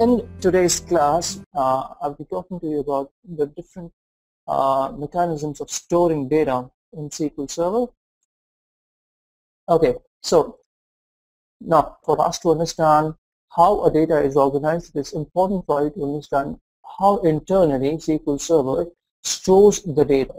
In today's class, uh, I'll be talking to you about the different uh, mechanisms of storing data in SQL Server. Okay, so now for us to understand how a data is organized, it is important for you to understand how internally SQL Server stores the data.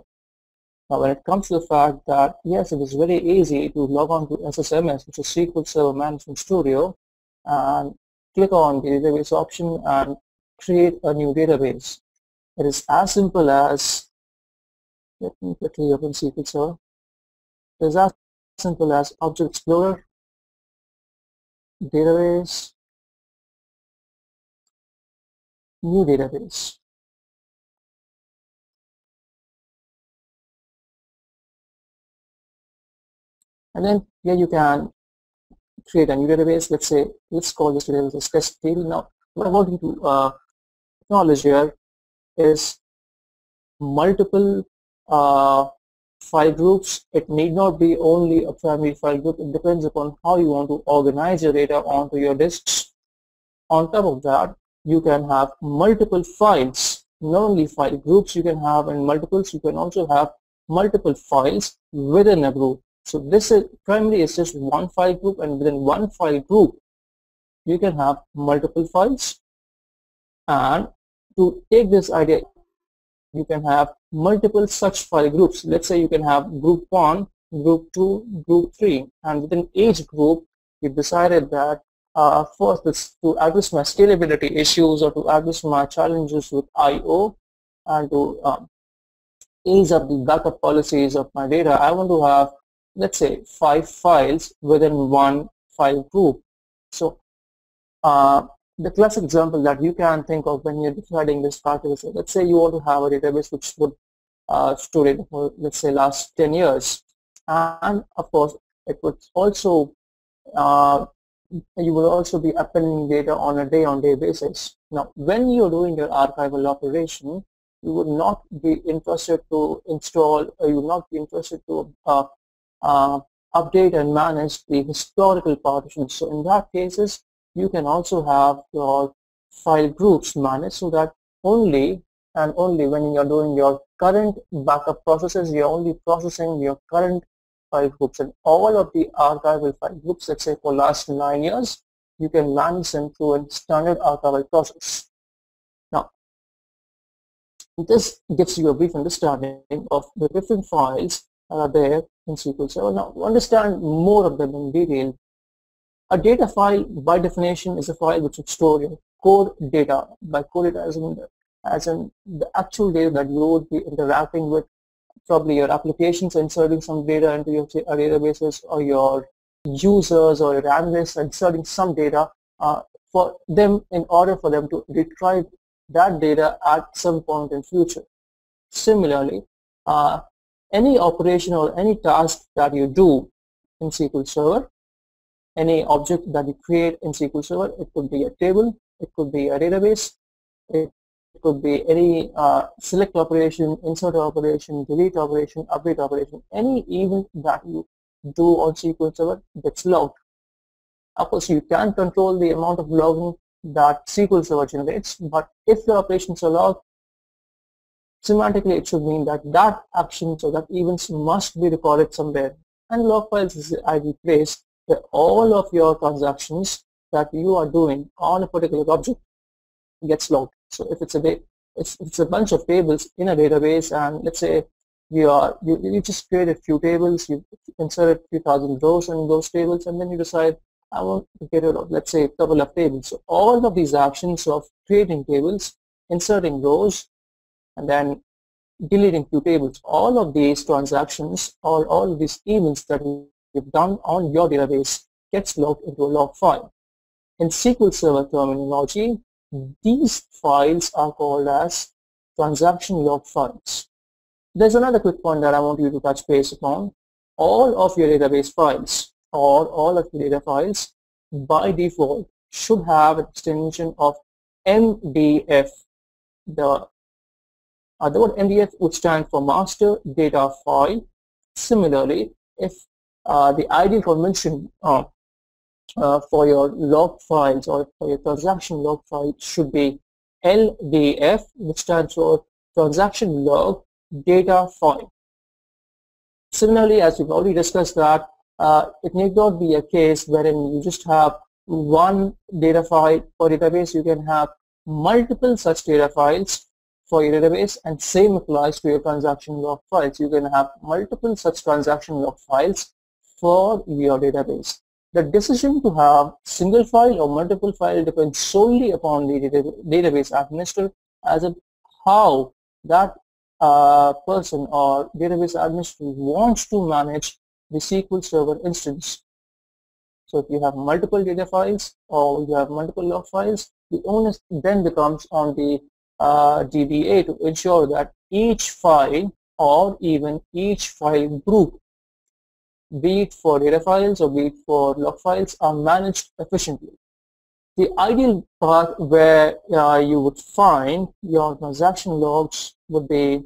Now when it comes to the fact that yes, it is very easy to log on to SSMS, which is SQL Server Management Studio, and click on the database option and create a new database. It is as simple as, let me quickly open SQL Server. It is as simple as Object Explorer, database, new database. And then here you can create a new database. Let's say, let's call this database a test table. Now, what I want you to uh, acknowledge here is multiple uh, file groups. It need not be only a primary file group. It depends upon how you want to organize your data onto your disks. On top of that, you can have multiple files. Not only file groups you can have and multiples, you can also have multiple files within a group. So this is primarily is just one file group and within one file group you can have multiple files and to take this idea you can have multiple such file groups. Let's say you can have group 1, group 2, group 3 and within each group we decided that uh, first is to address my scalability issues or to address my challenges with I.O. and to um, ease up the backup policies of my data. I want to have let's say five files within one file group. So uh, the classic example that you can think of when you're deciding this calculus, let's say you want to have a database which would uh, store it for let's say last 10 years and of course it would also uh, you will also be appending data on a day-on-day -day basis. Now when you're doing your archival operation you would not be interested to install or you would not be interested to uh, Uh, update and manage the historical partitions. So in that cases, you can also have your file groups managed so that only and only when you're doing your current backup processes, you're only processing your current file groups and all of the archival file groups, let's say for last nine years, you can manage them through a standard archival process. Now, this gives you a brief understanding of the different files are there in SQL Server. Now, to understand more of them in detail, a data file by definition is a file which would store your core data. By core data as in, as in the actual data that you would be interacting with, probably your applications inserting some data into your databases or your users or your analysts inserting some data uh, for them in order for them to retrieve that data at some point in future. Similarly, uh, any operation or any task that you do in SQL Server, any object that you create in SQL Server, it could be a table, it could be a database, it could be any uh, select operation, insert operation, delete operation, update operation, any event that you do on SQL Server gets logged. Of course, you can control the amount of logging that SQL Server generates, but if the operations are logged, Semantically, it should mean that that action or that events must be recorded somewhere. And log files is the ideal place where all of your transactions that you are doing on a particular object gets logged. So if it's a it's, it's a bunch of tables in a database and let's say you are you, you just create a few tables, you insert a few thousand rows in those tables and then you decide I want to get rid of let's say a couple of tables. So all of these actions of creating tables, inserting rows, and then deleting two tables. All of these transactions or all these events that you've done on your database gets logged into a log file. In SQL Server terminology, these files are called as transaction log files. There's another quick point that I want you to touch base upon. All of your database files or all of your data files by default should have an extension of MDF. The Uh, the word MDF would stand for master data file. Similarly, if uh, the ID convention uh, uh, for your log files or for your transaction log file should be LDF, which stands for transaction log data file. Similarly, as we've already discussed that, uh, it need not be a case wherein you just have one data file for database. You can have multiple such data files for your database and same applies to your transaction log files. You can have multiple such transaction log files for your database. The decision to have single file or multiple file depends solely upon the database administrator as of how that uh, person or database administrator wants to manage the SQL Server instance. So if you have multiple data files or you have multiple log files, the onus then becomes on the uh, DBA to ensure that each file or even each file group be it for data files or be it for log files are managed efficiently. The ideal path where uh, you would find your transaction logs would be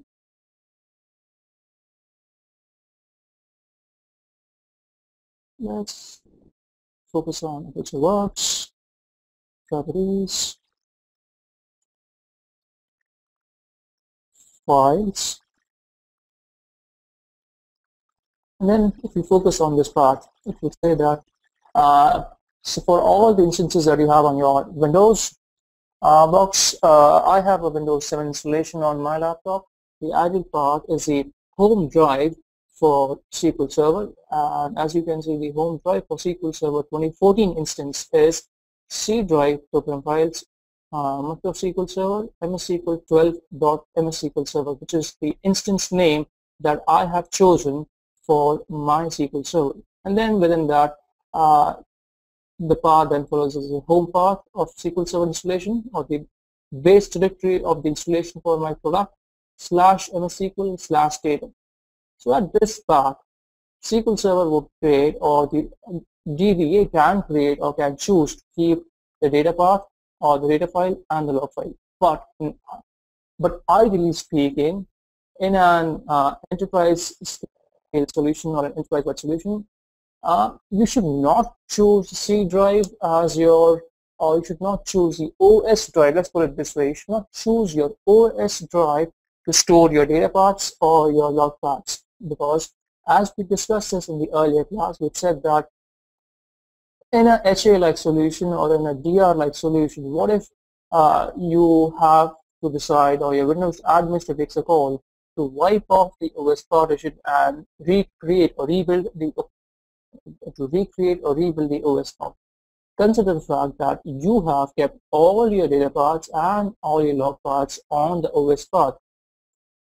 let's focus on which works, properties, files, And then if you focus on this part, it would say that uh, so for all the instances that you have on your Windows uh, box, uh, I have a Windows 7 installation on my laptop. The ideal part is the home drive for SQL Server. And as you can see, the home drive for SQL Server 2014 instance is C drive program files, uh, SQL Server, MSSQL 12.MSSQL Server, which is the instance name that I have chosen for my SQL Server. And then within that, uh, the path then follows as the home path of SQL Server installation or the base directory of the installation for my product slash MS SQL slash data. So at this path, SQL Server will create or the DBA can create or can choose to keep the data path or the data file and the log file. But, but ideally speaking, in an uh, enterprise solution or an enterprise-wide solution, uh, you should not choose C drive as your, or you should not choose the OS drive, let's put it this way, you should not choose your OS drive to store your data parts or your log parts because as we discussed this in the earlier class, we said that in a HA-like solution or in a DR-like solution, what if uh, you have to decide or your Windows administrator takes a call to wipe off the OS partition and recreate or rebuild the to recreate or rebuild the OS. Consider the fact that you have kept all your data parts and all your log parts on the OS path.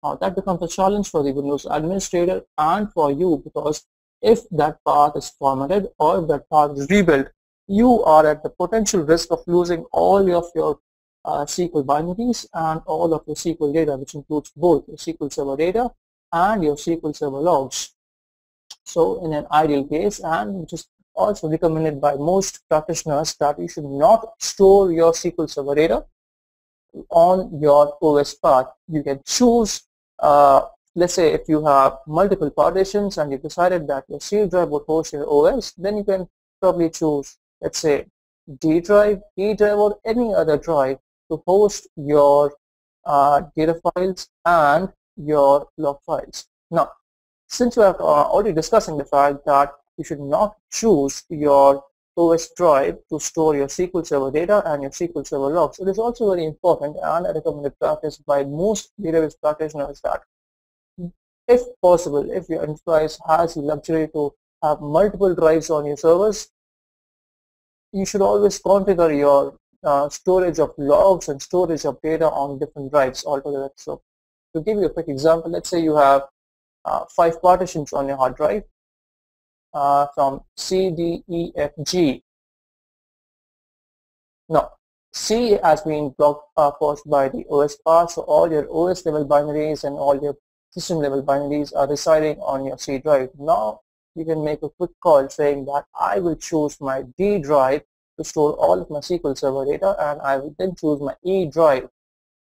Now that becomes a challenge for the Windows administrator and for you because if that path is formatted or if that path is rebuilt, you are at the potential risk of losing all of your uh, SQL binaries and all of your SQL data, which includes both your SQL Server data and your SQL Server logs. So in an ideal case, and which is also recommended by most practitioners that you should not store your SQL Server data on your OS path. You can choose, uh, let's say if you have multiple partitions and you decided that your C drive would host your OS, then you can probably choose, let's say, D drive, E drive or any other drive to host your uh, data files and your log files. Now, since we are uh, already discussing the fact that you should not choose your OS drive to store your SQL Server data and your SQL Server logs. It is also very important and a recommended practice by most database practitioners that if possible, if your enterprise has the luxury to have multiple drives on your servers, you should always configure your uh, storage of logs and storage of data on different drives altogether. So to give you a quick example, let's say you have uh, five partitions on your hard drive uh, from C, D, E, F, G. Now, C has been blocked uh, first by the OS path, so all your OS level binaries and all your system level binaries are residing on your C drive. Now, you can make a quick call saying that I will choose my D drive to store all of my SQL Server data and I will then choose my E drive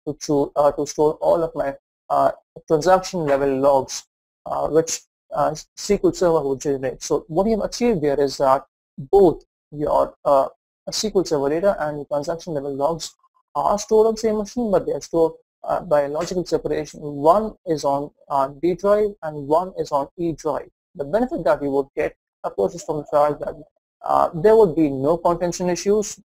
to, choose, uh, to store all of my uh, transaction level logs uh, which uh, SQL Server would generate. So what we have achieved here is that both your uh, SQL Server data and your transaction level logs are stored on the same machine, but they are stored uh, by logical separation. One is on uh, D drive and one is on E drive. The benefit that you would get, of course, is from the fact that uh, there would be no contention issues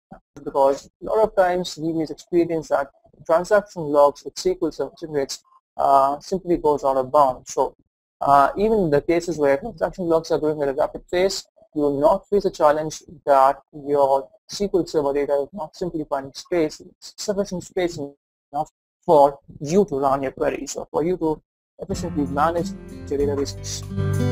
because a lot of times we may experience that transaction logs with SQL Server generates uh, simply goes out of bounds. So uh, even in the cases where transaction logs are growing at a rapid pace, you will not face a challenge that your SQL Server data is not simply finding space, sufficient space enough for you to run your queries or for you to efficiently manage your databases.